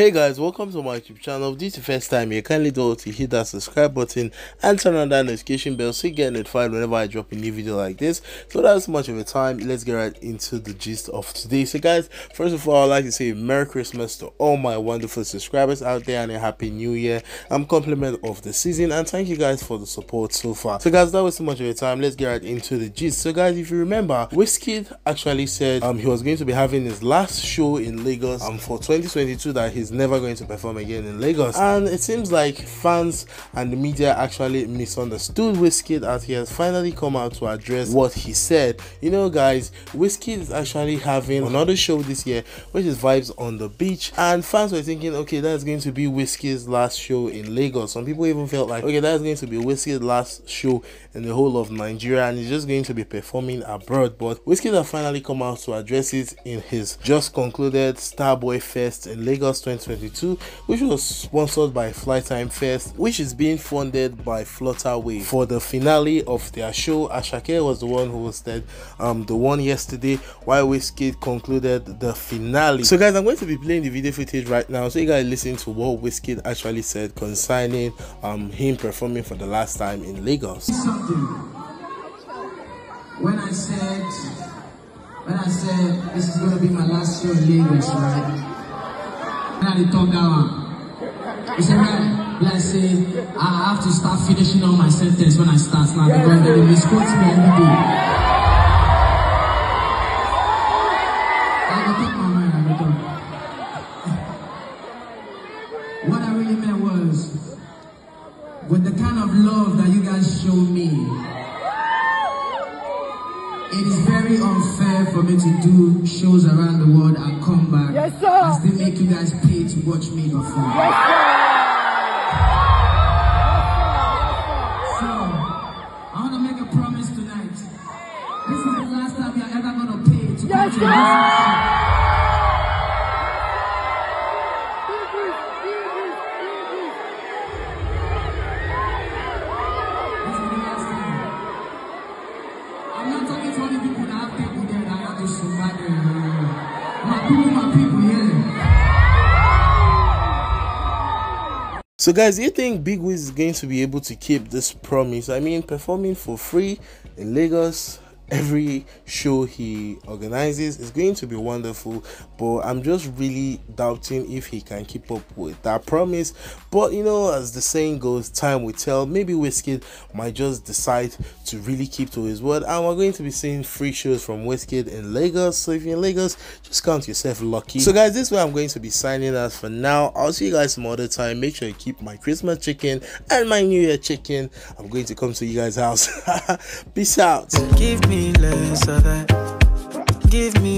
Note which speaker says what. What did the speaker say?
Speaker 1: Hey guys, welcome to my YouTube channel. If this is the first time here, kindly do to hit that subscribe button and turn on that notification bell so you get notified whenever I drop a new video like this. So that's much of a time. Let's get right into the gist of today. So guys, first of all, I'd like to say Merry Christmas to all my wonderful subscribers out there and a Happy New Year. I'm compliment of the season and thank you guys for the support so far. So guys, that was too much of a time. Let's get right into the gist. So guys, if you remember, Wizkid actually said um he was going to be having his last show in Lagos um for 2022 that he he's never going to perform again in Lagos. And it seems like fans and the media actually misunderstood Wizkid as he has finally come out to address what he said. You know, guys, Wizkid is actually having another show this year, which is Vibes on the Beach, and fans were thinking, okay, that's going to be Wizkid's last show in Lagos. Some people even felt like, okay, that's going to be Wizkid's last show in the whole of Nigeria, and he's just going to be performing abroad. But Wizkid has finally come out to address it in his just concluded Starboy Fest in Lagos 2022, which was sponsored by Flytime Fest, which is being funded by Flutterwave. For the finale of their show, Asake was the one who hosted um, the one yesterday, while Wizkid concluded the finale. So guys, I'm going to be playing the video footage right now, so you guys listen to what Wizkid actually said concerning um, him performing for the last time in Lagos.
Speaker 2: When I said, when I said this is gonna be my last show in Lagos, right? Now they talk that one. You say, right? Like say, I have to start finishing all my sentence when I start now because they will misquote me every day. I go talk my I go talk. What I really meant was, with the kind of love that you guys show me, it is very unfair for me to do shows around the world and come back
Speaker 3: Yes, sir.
Speaker 2: Make you guys pay to watch me perform. So, I want to make a promise tonight. This is the last time you're ever going to pay to
Speaker 3: Yes,
Speaker 2: come
Speaker 1: So guys, do you think Big Wiz is going to be able to keep this promise? I mean, performing for free in Lagos every show he organizes is going to be wonderful, but I'm just really doubting if he can keep up with that promise. But you know, as the saying goes, time will tell. Maybe Wizkid might just decide to really keep to his word, and we're going to be seeing free shows from Wizkid in Lagos. So if you're in Lagos, just count yourself lucky. So guys, this is where I'm going to be signing out for now. I'll see you guys some other time. Make sure you keep my Christmas chicken and my New Year chicken. I'm going to come to you guys' house. Peace out.
Speaker 4: Give me less of that. Give me.